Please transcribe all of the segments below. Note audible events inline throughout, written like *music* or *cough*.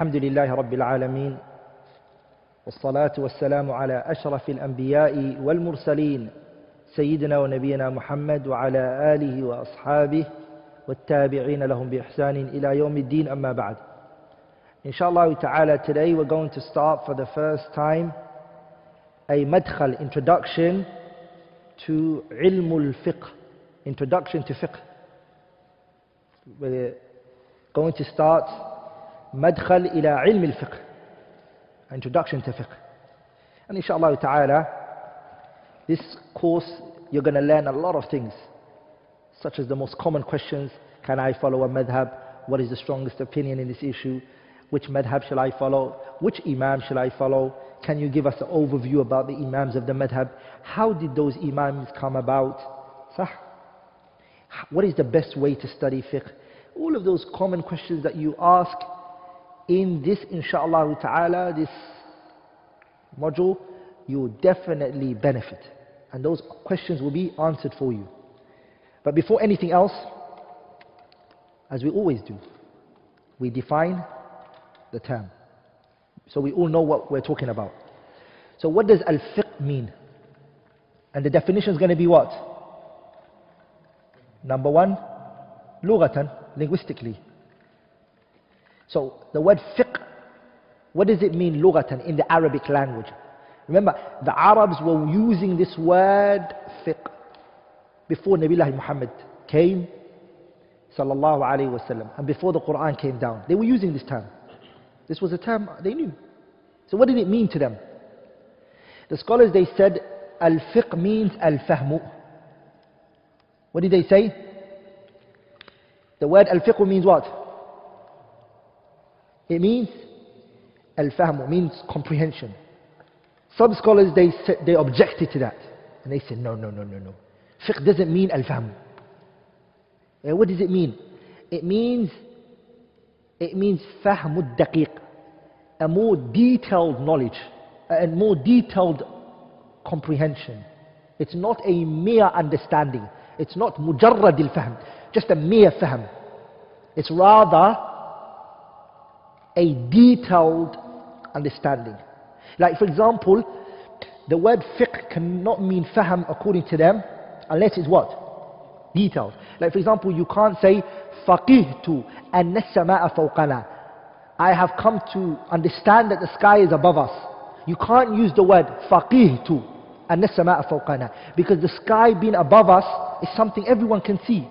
الحمد لله رب العالمين والصلاة والسلام على أشرف الأنبياء والمرسلين سيدنا ونبينا محمد وعلى آله وأصحابه والتابعين لهم بإحسان إلى يوم الدين أما بعد. Inshallah ta'ala today we're going to start for the first time a madkhal introduction to ilmul fiqh introduction to fiqh. We're going to start madkhal ila ilm al-fiqh introduction to fiqh and inshallah ta'ala this course you're going to learn a lot of things such as the most common questions can I follow a madhab what is the strongest opinion in this issue which madhab shall I follow? Which imam shall I follow? Can you give us an overview about the imams of the madhab? How did those imams come about? Sah? What is the best way to study fiqh? All of those common questions that you ask in this inshaAllah ta'ala, this module, you definitely benefit. And those questions will be answered for you. But before anything else, as we always do, we define the term. So we all know what we're talking about. So what does al-fiqh mean? And the definition is going to be what? Number one, lughatan, linguistically. So the word fiqh, what does it mean lughatan in the Arabic language? Remember, the Arabs were using this word fiqh before Nabiullah Muhammad came, sallallahu alayhi wasallam, and before the Quran came down. They were using this term. This was a term they knew. So what did it mean to them? The scholars they said al-fiqh means al-fahmu. What did they say? The word al-fiqh means what? It means al-fahm means comprehension. Some scholars they said, they objected to that. And they said, no, no, no, no, no. Fiqh doesn't mean al-fahmu. What does it mean? It means it means fahmud daqiq, a more detailed knowledge, a more detailed comprehension. It's not a mere understanding. It's not mujarrad al-fahm, just a mere fahm. It's rather a detailed understanding. Like for example, the word fiqh cannot mean faham according to them unless it's what? Detailed. Like for example, you can't say faqihtu anna sama'a fawqana. I have come to understand that the sky is above us. You can't use the word faqihtu anna sama'a fawqana because the sky being above us is something everyone can see.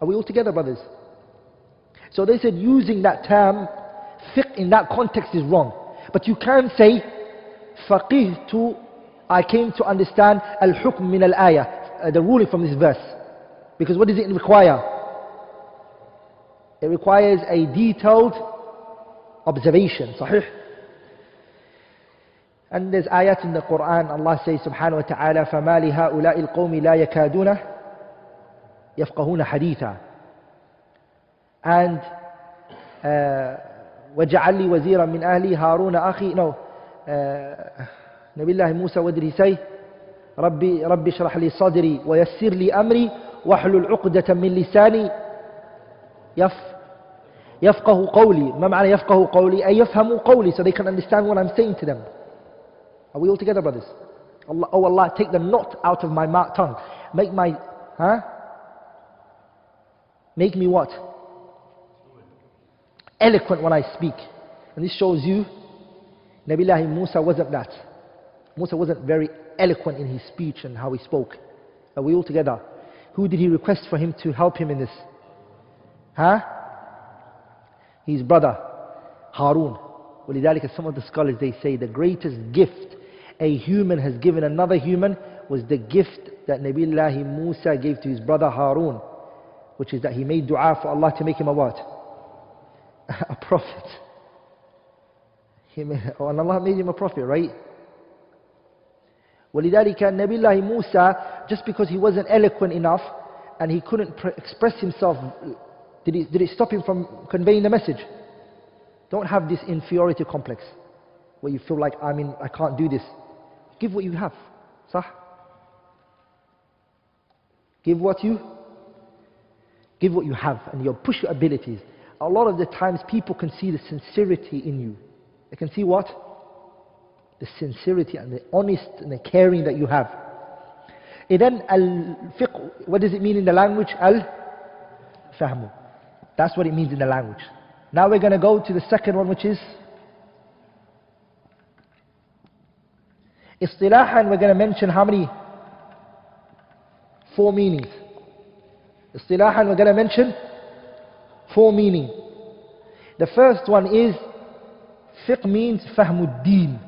Are we all together, brothers? So they said using that term, fiqh in that context is wrong. But you can say فقهت I came to understand al-hukm min al-ayah, the ruling from this verse. Because what does it require? It requires a detailed observation. Sahih? And there's ayat in the Quran, Allah says subhanahu wa ta'ala, فَمَا لِهَؤُلَاءِ الْقَوْمِ لَا يَكَادُونَ يَفْقَهُونَ حَدِيثًا And uh, وَجَعَلْ لِي وَزِيرًا مِنْ أَهْلِي هَارُونَ أَخِي No. Uh, نبي الله موسى he say? ربي ربي اشرح لي صدري ويسر لي أمري واحلل عقدة من لساني يف يفقه قولي ما معنى يفقه قولي أي يفهم قولي so they can understand what I'm saying to them are we all together brothers Allah, oh Allah take the knot out of my tongue make my huh make me what eloquent when I speak and this shows you Nabiullah Musa wasn't that Musa wasn't very eloquent in his speech and how he spoke are we all together who did he request for him to help him in this Huh? His brother, Harun. ولذلك some of the scholars they say the greatest gift a human has given another human was the gift that Nabiullah Musa gave to his brother Harun which is that he made dua for Allah to make him a what? *laughs* a prophet. He made, *laughs* oh, and Allah made him a prophet, right? ولذلك Nabiullah Musa just because he wasn't eloquent enough and he couldn't express himself did it, did it stop him from conveying the message? Don't have this inferiority complex where you feel like, I mean, I can't do this. Give what you have. Sah? Give what you give what you have and you push your abilities. a lot of the times people can see the sincerity in you. They can see what? The sincerity and the honest and the caring that you have. And Then al-fiqh, what does it mean in the language? Al-fahmu. That's what it means in the language. Now we're going to go to the second one which is Istilahan, we're going to mention how many? Four meanings. Istilahan, we're going to mention four meanings. The first one is fiqh means fahmuddin.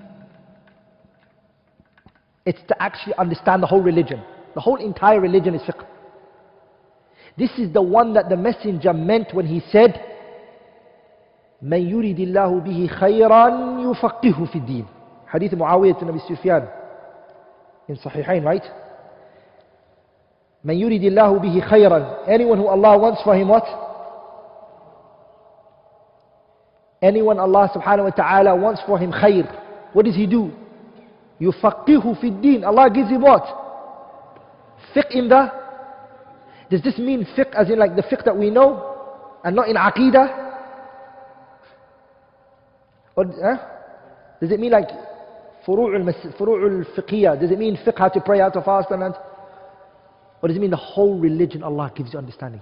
It's to actually understand the whole religion. The whole entire religion is fiqh. This is the one that the messenger meant when he said, من يريد الله به خيرا يفقهه في الدين حديث معاوية بن أبي سفيان in Sahihain, right? من يريد الله به خيرا anyone who Allah wants for him what? anyone Allah subhanahu wa ta'ala wants for him khair what does he do? يفقهه في الدين Allah gives him what? fiqh in the does this mean fiqh as in like the fiqh that we know and not in aqidah? Or, huh? Does it mean like فروع الفقهية does it mean fiqh how to pray how to fast and or does it mean the whole religion Allah gives you understanding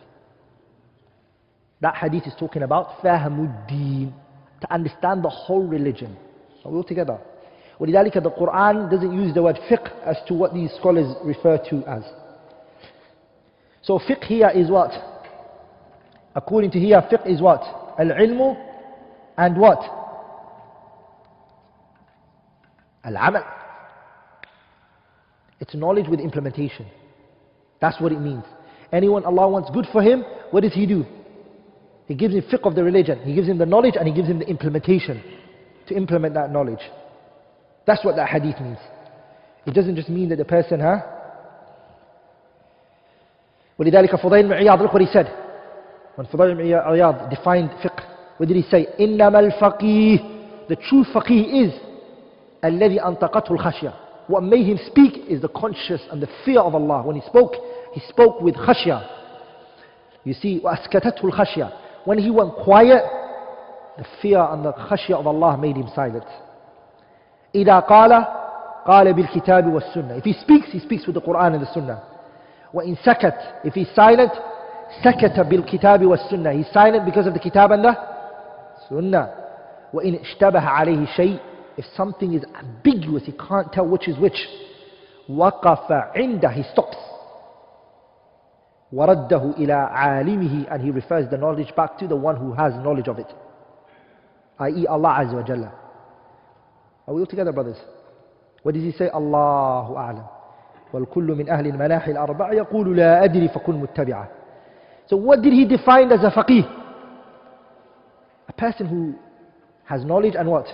that hadith is talking about فهمُ to understand the whole religion so we all together ولذلك the Quran doesn't use the word fiqh as to what these scholars refer to as so fiqh here is what according to here fiqh is what al-ilmu and what Al-amal. It's knowledge with implementation. That's what it means. Anyone Allah wants good for him, what does He do? He gives him fiqh of the religion. He gives him the knowledge and He gives him the implementation to implement that knowledge. That's what that hadith means. It doesn't just mean that the person, huh? ولذلك فضيل بن عياض look what he said when فضيل بن عياض defined fiqh what did he say إنما الفقيه the true faqih is الذي أنطقته الخشية what made him speak is the conscious and the fear of Allah when he spoke he spoke with khashya you see وأسكتته الخشية when he went quiet the fear and the khashya of Allah made him silent إذا قال قال بالكتاب والسنة if he speaks he speaks with the Quran and the Sunnah وإن سكت if he's silent سكت بالكتاب والسنة he's silent because of the kitab and the sunnah وإن اشتبه عليه شيء if something is ambiguous, he can't tell which is which. وَقَفَ عِنْدَ He stops. وَرَدَّهُ إِلَىٰ عَالِمِهِ And he refers the knowledge back to the one who has knowledge of it. I.e. Allah Azza wa Jalla. Are we all together brothers? What does he say? Allahu A'lam. والكل من أهل الملاحي الأربعة يقول لا أدري فكن متبعا So what did he define as a faqih? A person who has knowledge and what?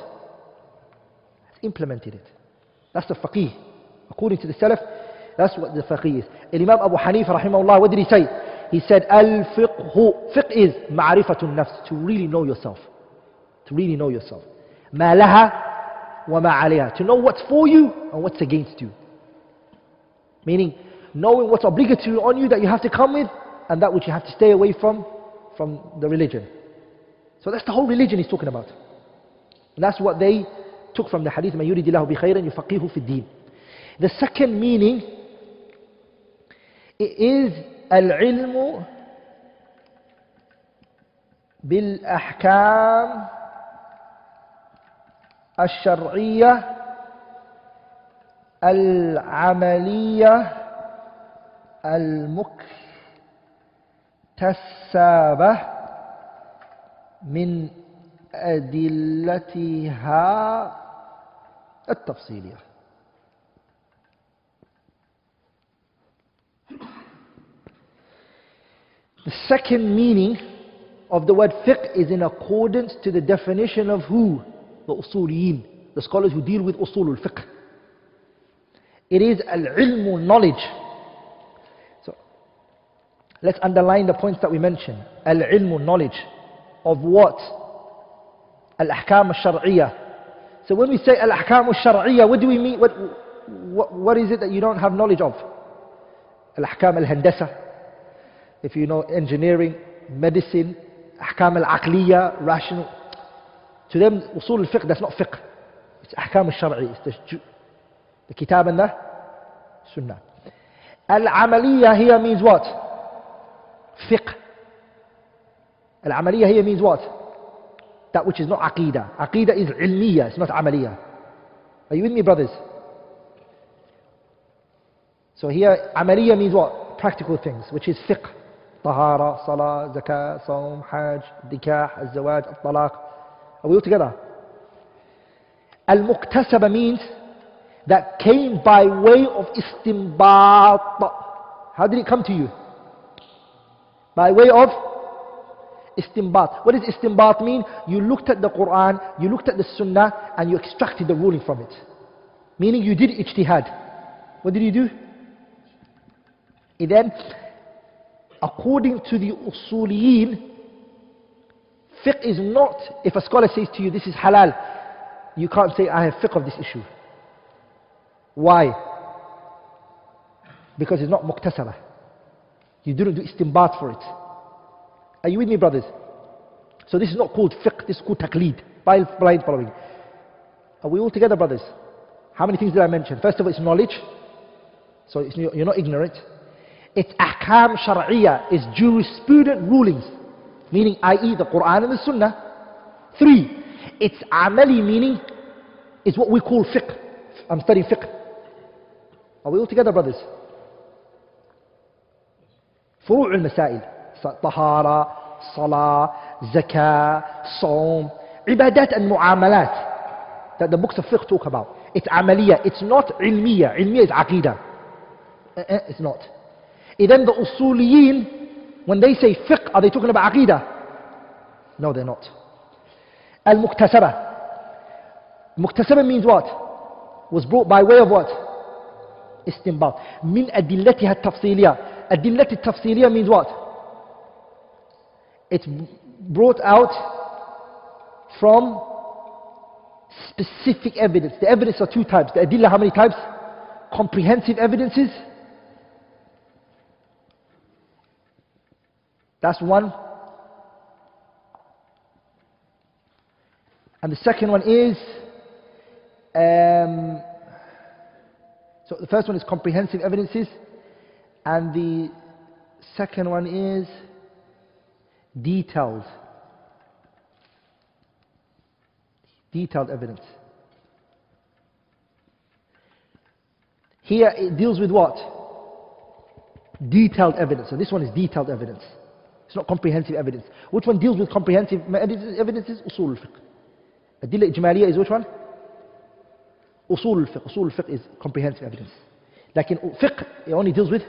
implemented it. That's the faqih. According to the Salaf, that's what the fiqh is. And Imam Abu Hanifa, rahimahullah, what did he say? He said, "Al-fiqh is ma'rifatun nafs, to really know yourself. To really know yourself. Ma laha wa ma alayha. To know what's for you and what's against you. Meaning, knowing what's obligatory on you that you have to come with and that which you have to stay away from, from the religion. So that's the whole religion he's talking about. And that's what they took from the hadith, مَن يُرِدِ اللَّهُ بِخَيْرًا يُفَقِّهُ فِي The second meaning is العلم بالأحكام الشرعية العملية المكتسبة من أدلتها التفصيلية. The second meaning of the word fiqh is in accordance to the definition of who? The usuliyin, the scholars who deal with usul al-fiqh. It is al-ilm knowledge. So let's underline the points that we mentioned. Al-ilm knowledge of what? Al-ahkam al-shar'iyah. So when we say al-ahkam al-shar'iyah, what do we mean? What, what, what is it that you don't have knowledge of? Al-ahkam al-handasa if you know engineering, medicine, ahkam al-aqliya, rational. To them, usul al-fiqh, that's not fiqh. It's ahkam al-shar'i, it's the, the kitab and the sunnah. Al-amaliya here means what? Fiqh. Al-amaliya here means what? That which is not aqidah. Aqidah is ilmiya, it's not amaliya. Are you with me, brothers? So here, amaliya means what? Practical things, which is fiqh. طهارة صلاة زكاة صوم حاج نكاح، الزواج الطلاق. We all together? المكتسبة means that came by way of istimbat how did it come to you? By way of istimbat what does istimbat mean? You looked at the Quran you looked at the Sunnah and you extracted the ruling from it. Meaning you did ijtihad. What did you do? Then according to the usuliyin, fiqh is not, if a scholar says to you, this is halal, you can't say, I have fiqh of this issue. Why? Because it's not muktasabah. You didn't do istinbat for it. Are you with me, brothers? So this is not called fiqh, this is called taqleed, blind blind following. Are we all together, brothers? How many things did I mention? First of all, it's knowledge. So it's, you're not ignorant. It's ahkam shar'iyya, it's jurisprudent rulings, meaning i.e. the Quran and the Sunnah. Three, it's amali, meaning it's what we call fiqh. I'm studying fiqh. Are we all together, brothers? فروع المسائل طهارة صلاة زكاة صوم عبادات and mu'amalat that the books of fiqh talk about it's عملية it's not علمية علمية is عقيدة Uh, uh, it's not then the usuliyin, when they say fiqh, are they talking about aqidah? No, they're not. Al-muktasaba. Muktasaba means what? Was brought by way of what? Istimbat. Min adillatiha tafsiliya. Adillati tafsiliya means what? It's brought out from specific evidence. The evidence are two types. The adillah, how many types? Comprehensive evidences That's one. And the second one is, um, so the first one is comprehensive evidences, and the second one is detailed. Detailed evidence. Here it deals with what? Detailed evidence. So this one is detailed evidence it's not comprehensive evidence. Which one deals with comprehensive evidence is usul al-fiqh. Adilla ijmaliyah is which one? Usul al-fiqh. Usul al-fiqh is comprehensive evidence. Like in fiqh, it only deals with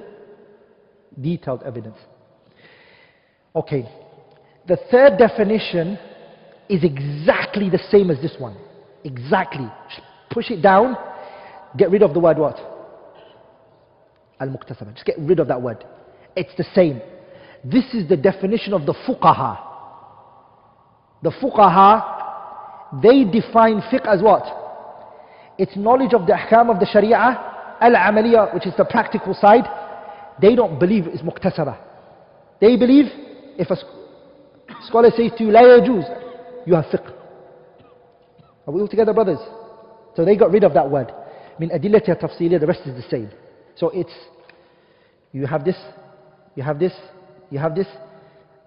detailed evidence. Okay. The third definition is exactly the same as this one. Exactly. Push it down. Get rid of the word what? Al-Muqtasaba. Just get rid of that word. It's the same. This is the definition of the fuqaha. The fuqaha, they define fiqh as what? It's knowledge of the ahkam of the sharia, al-amaliyah, which is the practical side. They don't believe it's muktasaba. They believe if a Scholar says to you, La yajuz, you have fiqh. Are we all together, brothers? So they got rid of that word. Min adillati tafsiliyah, the rest is the same. So it's, you have this, you have this, you have this,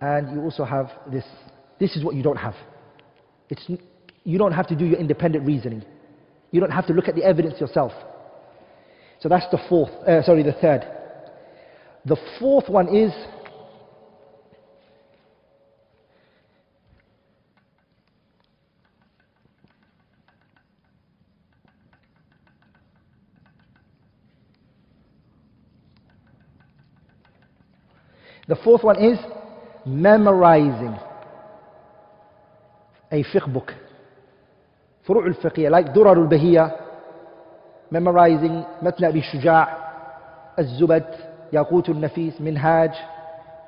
and you also have this. This is what you don't have. It's, you don't have to do your independent reasoning. You don't have to look at the evidence yourself. So that's the fourth, uh, sorry, the third. The fourth one is The fourth one is memorizing a fiqh book. فروع الفقهية like درر البهية memorizing متن أبي الشجاع الزبد ياقوت النفيس منهاج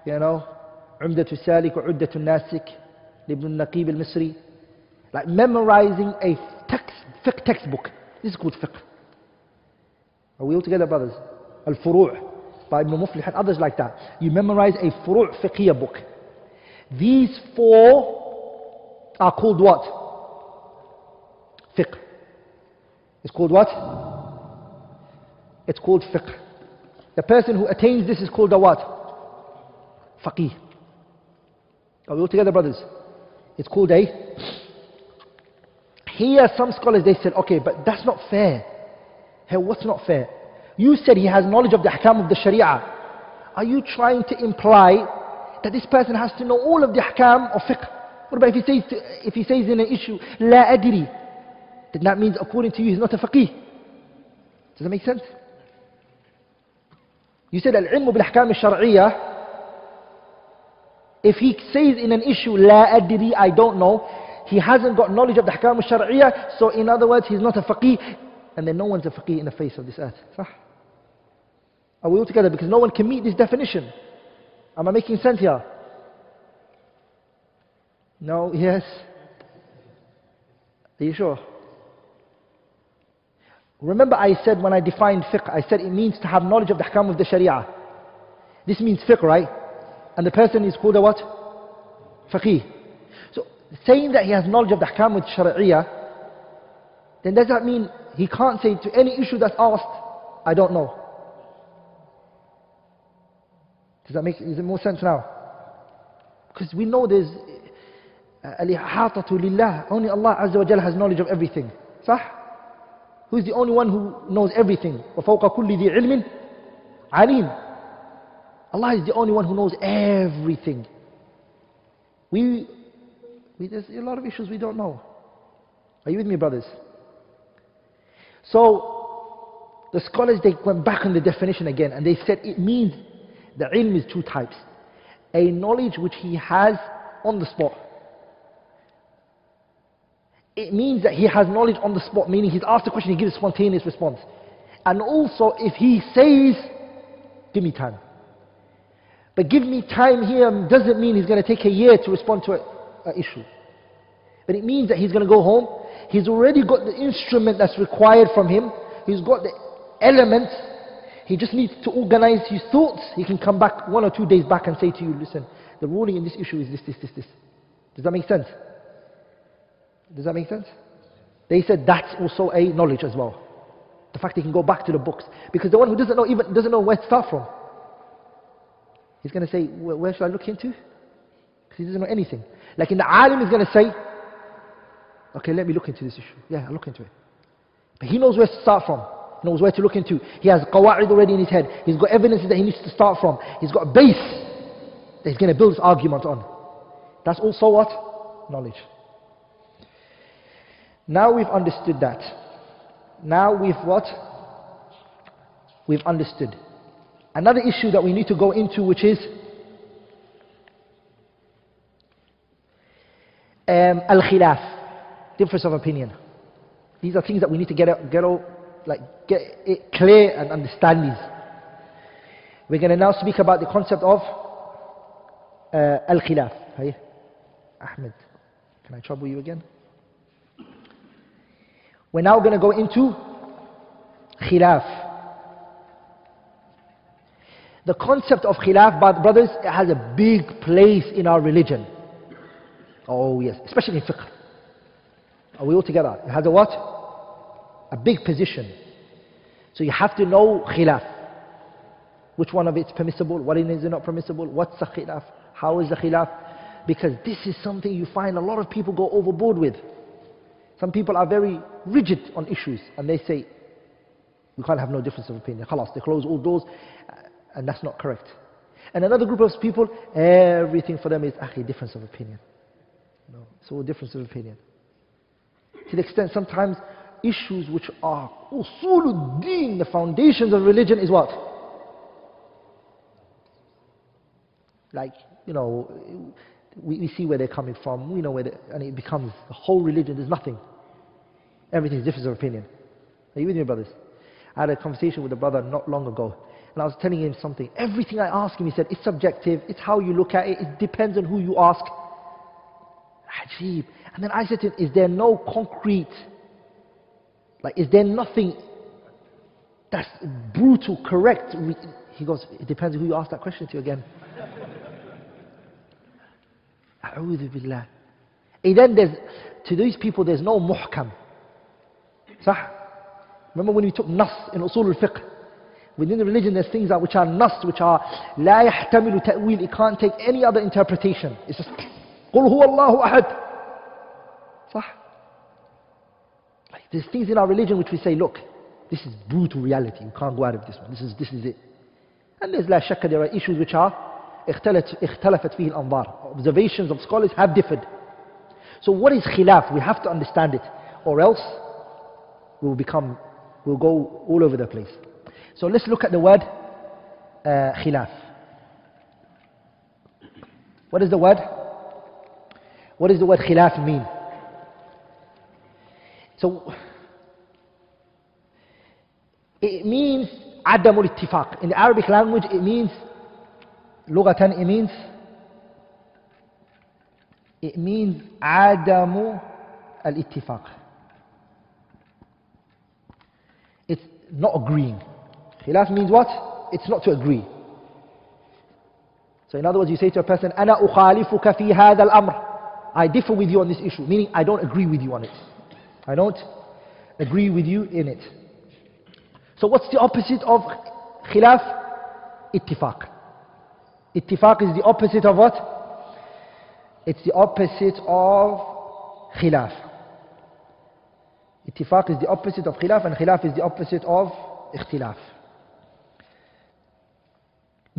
you know عمدة السالك وعدة الناسك لابن النقيب المصري like memorizing a text, fiqh textbook this is called fiqh are we all together brothers الفروع by Ibn Muflih and others like that. You memorize a furu' fiqhiyah book. These four are called what? Fiqh. It's called what? It's called fiqh. The person who attains this is called a what? Faqih. Are we all together, brothers? It's called a. Here, some scholars they said, okay, but that's not fair. Hey, what's not fair? You said he has knowledge of the ahkam of the Sharia. Are you trying to imply that this person has to know all of the ahkam of fiqh? What about if he says, if he says in an issue, la adri? Then that means according to you he's not a faqih. Does that make sense? You said al-ilmu bil-ahkam al-shar'iyyah. If he says in an issue, la adri, I don't know, he hasn't got knowledge of the ahkam al-shar'iyyah, so in other words, he's not a faqih, and then no one's a faqih in the face of this earth. Sah? Are we all together? Because no one can meet this definition. Am I making sense here? No? Yes? Are you sure? Remember I said when I defined fiqh, I said it means to have knowledge of the ahkam of the sharia. This means fiqh, right? And the person is called a what? Faqih. So saying that he has knowledge of the ahkam of the sharia, then does that mean he can't say to any issue that's asked, I don't know? Does that make is it more sense now? Because we know there's al-ihatatu lillah. Only Allah Azza wa Jalla has knowledge of everything. Sah? Who's the only one who knows everything? وَفَوْقَ كُلِّ ذِي عِلْمٍ عَلِيمٍ Allah is the only one who knows everything. We, we, there's a lot of issues we don't know. Are you with me, brothers? So, the scholars, they went back on the definition again and they said it means the ilm is two types. A knowledge which he has on the spot. It means that he has knowledge on the spot, meaning he's asked a question, he gives a spontaneous response. And also, if he says, give me time. But give me time here doesn't mean he's going to take a year to respond to an issue. But it means that he's going to go home. He's already got the instrument that's required from him. He's got the elements he just needs to organize his thoughts. He can come back one or two days back and say to you, listen, the ruling in this issue is this, this, this, this. Does that make sense? Does that make sense? They said that's also a knowledge as well. The fact he can go back to the books. Because the one who doesn't know even doesn't know where to start from. He's going to say, where should I look into? Because he doesn't know anything. Like in the alim is going to say, okay, let me look into this issue. Yeah, I'll look into it. But he knows where to start from knows where to look into. He has qawa'id already in his head. He's got evidences that he needs to start from. He's got a base that he's going to build his argument on. That's also what? Knowledge. Now we've understood that. Now we've what? We've understood. Another issue that we need to go into which is um, al-khilaf, difference of opinion. These are things that we need to get, get like get it clear and understand these. We're going to now speak about the concept of uh, al-khilaf. Hey, Ahmed, can I trouble you again? We're now going to go into khilaf. The concept of khilaf, brothers, it has a big place in our religion. Oh yes, especially in fiqh. Are we all together? It has a what? A big position. So you have to know khilaf. Which one of it's permissible, what is not permissible, what's the khilaf, how is the khilaf. Because this is something you find a lot of people go overboard with. Some people are very rigid on issues and they say, we can't have no difference of opinion. Khalas, they close all doors uh, and that's not correct. And another group of people, everything for them is akhi, difference of opinion. No, it's all difference of opinion. To the extent sometimes issues which are usuluddin, the foundations of religion is what? Like, you know, we, we see where they're coming from, we know where they, and it becomes the whole religion, there's nothing. Everything is difference of opinion. Are you with me, brothers? I had a conversation with a brother not long ago, and I was telling him something. Everything I ask him, he said, it's subjective, it's how you look at it, it depends on who you ask. Ajib. And then I said to him, is there no concrete like, is there nothing that's brutal, correct? He goes, it depends who you ask that question to again. A'udhu billah. And then there's, to these people, there's no muhkam. صح? Remember when we took nas in usul al-fiqh? Within the religion, there's things that which are nas, which are لا يحتمل تأويل. It can't take any other interpretation. It's just قل هو الله أحد. صح? Like there's things in our religion which we say, look, this is brutal reality. You can't go out of this one. This is, this is it. And there's لا شك there are issues which are اختلفت, اختلفت فيه الأنظار. Observations of scholars have differed. So what is khilaf? We have to understand it. Or else we'll become, we'll go all over the place. So let's look at the word uh, khilaf. What is the word? What does the word khilaf mean? So it means عدم الاتفاق. In the Arabic language it means لغة it means it means عدم الاتفاق. It's not agreeing. Khilaf means what? It's not to agree. So in other words, you say to a person, أنا أخالفك في هذا الأمر. I differ with you on this issue, meaning I don't agree with you on it. I don't agree with you in it. So what's the opposite of khilaf? Ittifaq. Ittifaq is the opposite of what? It's the opposite of khilaf. Ittifaq is the opposite of khilaf and khilaf is the opposite of ikhtilaf.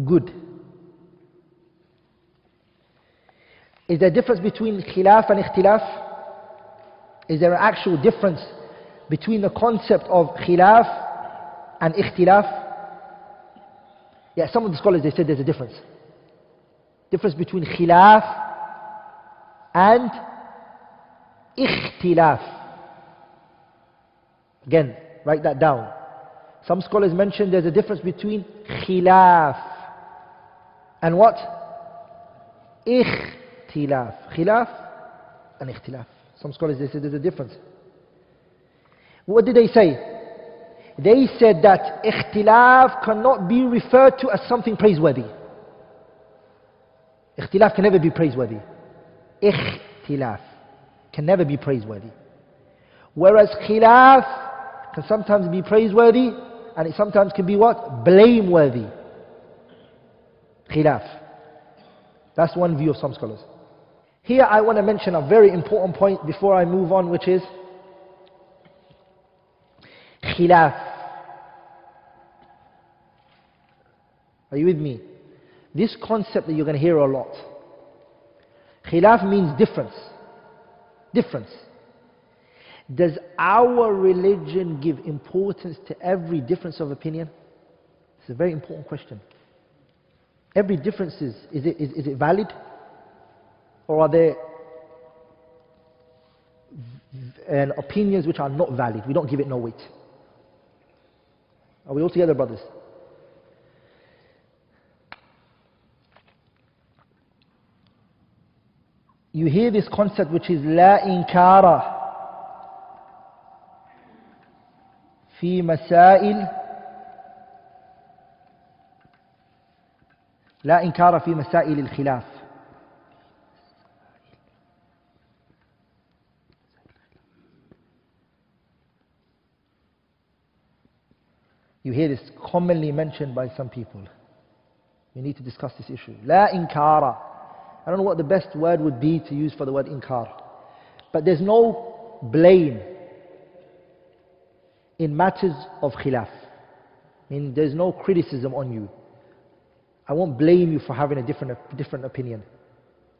Good. Is there a difference between khilaf and ikhtilaf? Is there an actual difference between the concept of khilaf and ikhtilaf? Yeah, some of the scholars they said there's a difference. Difference between khilaf and ikhtilaf. Again, write that down. Some scholars mention there's a difference between khilaf and what? Ikhtilaf. Khilaf and ikhtilaf. Some scholars they said there's a difference. What did they say? They said that ikhtilaf cannot be referred to as something praiseworthy. Ikhtilaf can never be praiseworthy. Ikhtilaf can never be praiseworthy. Whereas khilaf can sometimes be praiseworthy and it sometimes can be what? Blameworthy. Khilaf. That's one view of some scholars. Here I want to mention a very important point before I move on, which is khilaf. Are you with me? This concept that you're going to hear a lot. Khilaf means difference. Difference. Does our religion give importance to every difference of opinion? It's a very important question. Every difference is, is it, is, is it valid? Or are there and opinions which are not valid? We don't give it no weight. Are we all together, brothers? You hear this concept which is لا إنكار في مسائل لا إنكار في مسائل الخلاف You hear this commonly mentioned by some people. We need to discuss this issue. La inkara. I don't know what the best word would be to use for the word inkar. But there's no blame in matters of khilaf. I mean, there's no criticism on you. I won't blame you for having a different, different opinion.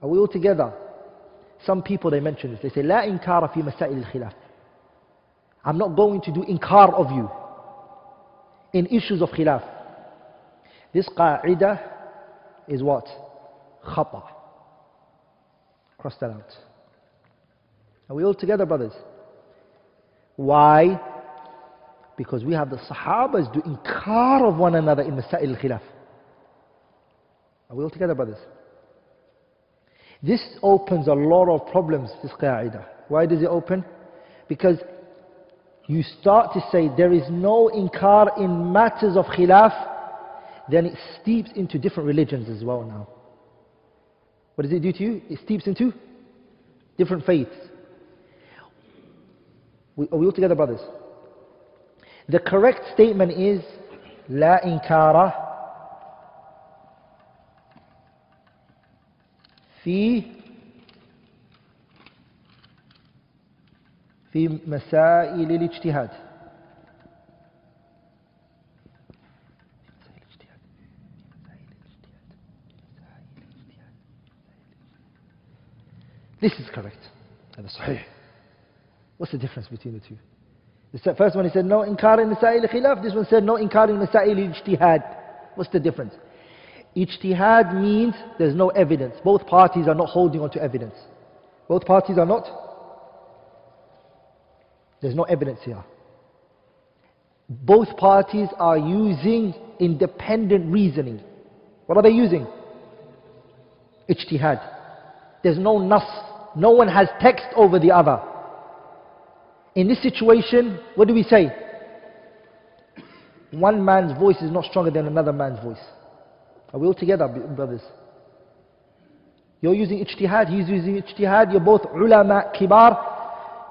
Are we all together? Some people, they mention this. They say, La inkara fi masail khilaf. I'm not going to do inkar of you in issues of khilaf. This qa'idah is what? Khata. Cross that out. Are we all together, brothers? Why? Because we have the Sahabas do inkar of one another in Masail al-Khilaf. Are we all together, brothers? This opens a lot of problems, this qa'idah. Why does it open? Because you start to say there is no inkar in matters of khilaf, then it steeps into different religions as well now. What does it do to you? It steeps into different faiths. We, are we all together, brothers? The correct statement is La inkara fi في مسائل الاجتهاد This is correct. And the Sahih. What's the difference between the two? The first one he said no inkar in masail khilaf. This one said no inkar in masail ijtihad. What's the difference? Ijtihad means there's no evidence. Both parties are not holding on to evidence. Both parties are not. there's no evidence here. Both parties are using independent reasoning. What are they using? Ijtihad. There's no nas. No one has text over the other. In this situation, what do we say? One man's voice is not stronger than another man's voice. Are we all together, brothers? You're using ijtihad, he's using ijtihad, you're both ulama, kibar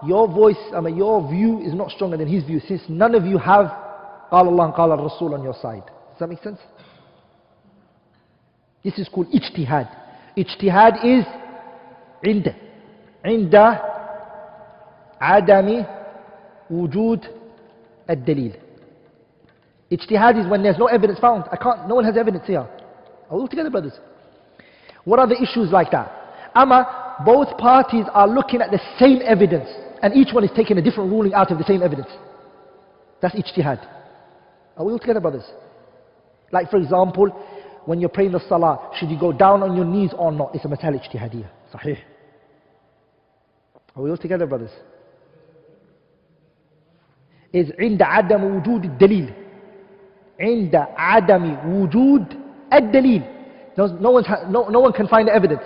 Your voice, I mean, your view is not stronger than his view, since none of you have قال Allah and قال Rasul on your side. Does that make sense? This is called ijtihad. Ijtihad is عند عند عدم وجود الدليل Ijtihad is when there's no evidence found. I can't, no one has evidence here. Are we all together, brothers? What are the issues like that? Amma, both parties are looking at the same evidence, and each one is taking a different ruling out of the same evidence. That's ijtihad. Are we all together, brothers? Like, for example, when you're praying the salah, should you go down on your knees or not? It's a masal ijtihadiyah. Sahih. Are we all together, brothers? Is عند عدم وجود الدليل. عند عدم وجود الدليل. No, no, one's no, no one can find the evidence.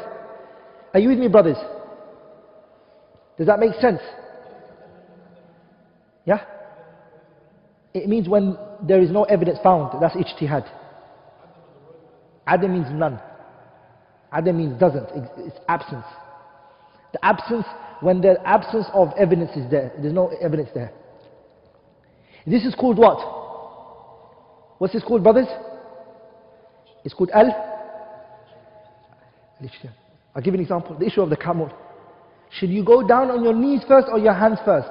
Are you with me, brothers? Does that make sense? Yeah? It means when there is no evidence found, that's ijtihad. Adam means none. Adam means doesn't, it's absence. The absence, when the absence of evidence is there, there's no evidence there. This is called what? What's this called, brothers? It's called al. I'll give you an example. The issue of the camel. Should you go down on your knees first or your hands first?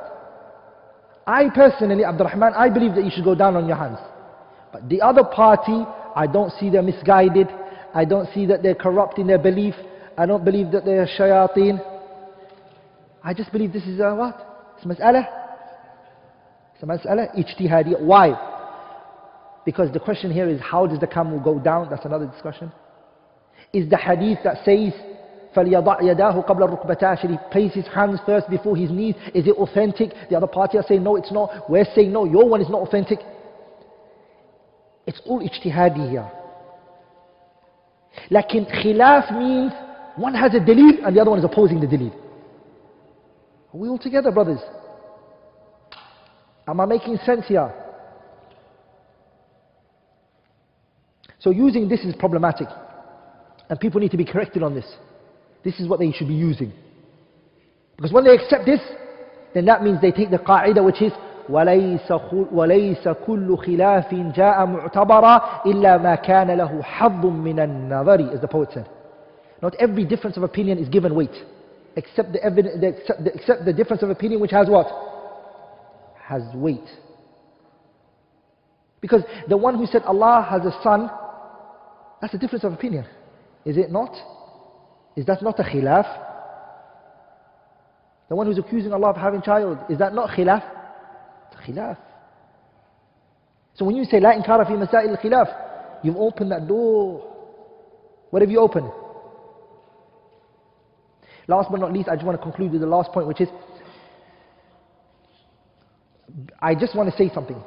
I personally, Abdurrahman, I believe that you should go down on your hands. But the other party, I don't see they're misguided. I don't see that they're corrupt in their belief. I don't believe that they're shayateen. I just believe this is a what? It's mas'ala. It's a mas'ala ijtihadi. Why? Because the question here is how does the camel go down? That's another discussion. Is the hadith that says فَلْيَضَعْ يَدَاهُ قَبْلَ الرُّكْبَتَيْ Should he place his hands first before his knees? Is it authentic? The other party are saying no, it's not. We're saying no, your one is not authentic. It's all ijtihadi here. Lakin khilaf means one has a dalil and the other one is opposing the dalil. Are we all together, brothers? Am I making sense here? So using this is problematic. And people need to be corrected on this. This is what they should be using. Because when they accept this, then that means they take the qa'idah which is وليس, وليس كل خلاف جاء معتبرا إلا ما كان له حظ من النظر as the poet said. Not every difference of opinion is given weight except the, evidence, except, the, except the difference of opinion which has what? Has weight. Because the one who said Allah has a son, that's a difference of opinion. Is it not? Is that not a khilaf? The one who's accusing Allah of having child, is that not khilaf? It's khilaf. So when you say inkara fi masail khilaf, you've opened that door. What have you opened? Last but not least, I just want to conclude with the last point, which is I just want to say something.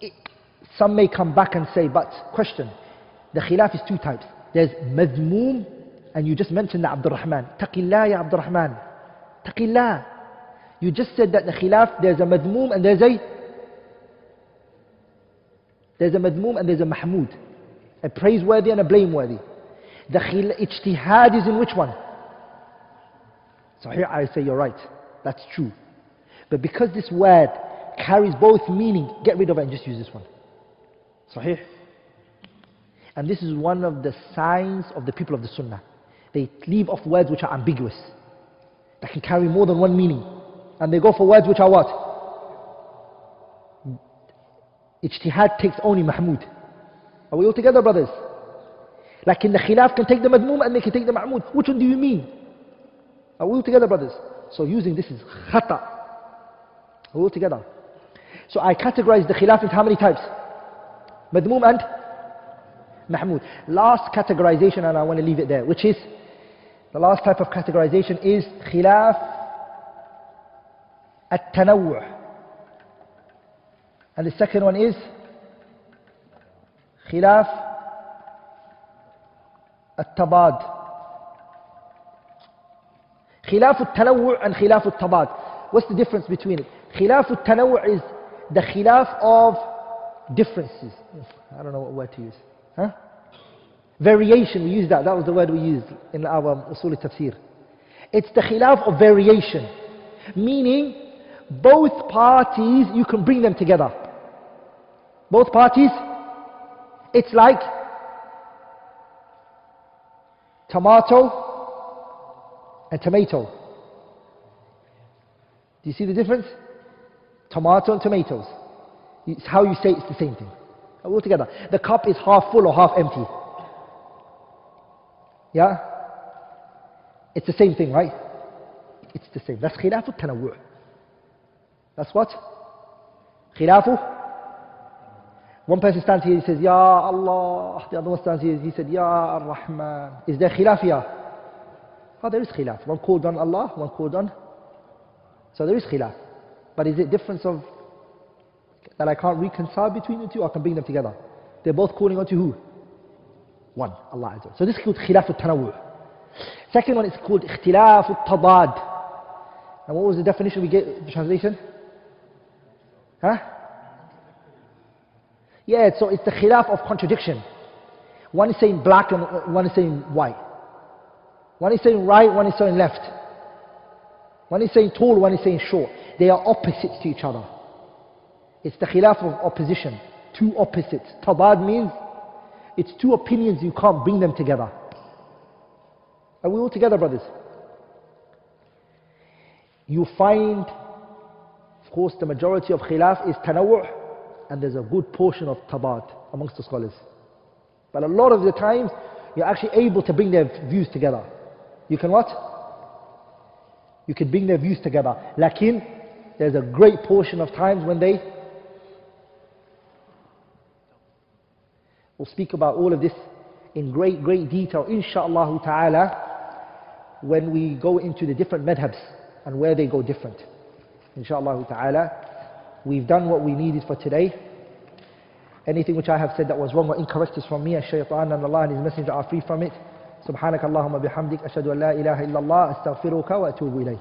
It, some may come back and say, but question, the khilaf is two types. There's madmoom, and you just mentioned that Abdurrahman. Taqillah ya Abdurrahman. Taqillah. You just said that the khilaf, there's a madmoom and there's a there's a madmoom and there's a mahmud. A praiseworthy and a blameworthy. The khil- ijtihad is in which one? So here I say you're right. That's true. But because this word carries both meaning, get rid of it and just use this one. Sahih. And this is one of the signs of the people of the Sunnah. They leave off words which are ambiguous, that can carry more than one meaning. And they go for words which are what? Ijtihad takes only Mahmud. Are we all together, brothers? Like in the Khilaf can take the Madmum and they can take the Mahmud. Which one do you mean? Are we all together, brothers? So using this is khata. Are we all together? So I categorize the Khilaf into how many types? Madmum and Mahmud. Last categorization, and I want to leave it there, which is the last type of categorization is Khilaf at-tanawwu'. And the second one is Khilaf at-tadad. Khilaf al-tanawwu' and Khilaf al-tadad. What's the difference between it? Khilaf al-tanawwu' is the khilaf of differences. I don't know what word to use. Huh? Variation, we use that. That was the word we used in our um, usul tafsir. It's the khilaf of variation. Meaning, both parties, you can bring them together. Both parties, it's like tomato and tomato. Do you see the difference? Tomato and tomatoes. It's how you say it's the same thing. All together. The cup is half full or half empty. Yeah? It's the same thing, right? It's the same. That's khilafu tanawwu'. That's what? Khilafu. One person stands here, he says, Ya Allah. The other one stands here, he said, Ya Ar-Rahman. Is there khilaf here? Oh, there is khilaf. One called on Allah, one called on. So there is khilaf. But is it difference of that I can't reconcile between the two? I can bring them together. They're both calling on to who? One, Allah Azza. So this is called khilaf al-tanawwu'. Second one is called ikhtilaf al-tadad. And what was the definition we get, the translation? Huh? Yeah, so it's the khilaf of contradiction. One is saying black and one is saying white. One is saying right, one is saying left. One is saying tall, one is saying short. They are opposites to each other. It's the khilaf of opposition. Two opposites. Tadad means it's two opinions, you can't bring them together. Are we all together, brothers? You find, of course, the majority of khilaf is tanawwu' and there's a good portion of tadad amongst the scholars. But a lot of the times, you're actually able to bring their views together. You can what? You can bring their views together. Lakin, there's a great portion of times when they We'll speak about all of this in great, great detail, insha'Allah ta'ala, when we go into the different madhabs and where they go different. Insha'Allah ta'ala. We've done what we needed for today. Anything which I have said that was wrong or incorrect is from me, as shaitan and Allah and His Messenger are free from it. سبحانك اللهم بحمدك أشهد أن لا إله إلا الله أستغفرك وأتوب إليك